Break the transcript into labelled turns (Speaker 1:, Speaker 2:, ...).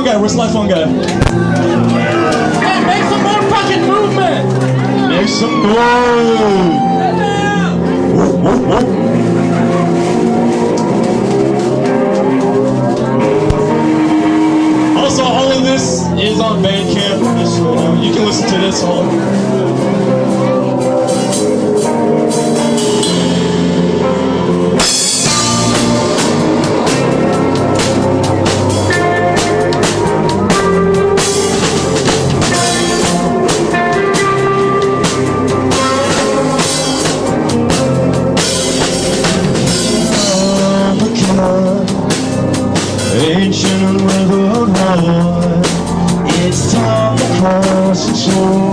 Speaker 1: phone guy? Where's my phone guy? Hey, make some more fucking movement! Make some noise! Whoop, whoop, whoop. Also, all of this is on Bandcamp, you. You can listen to this all. Cross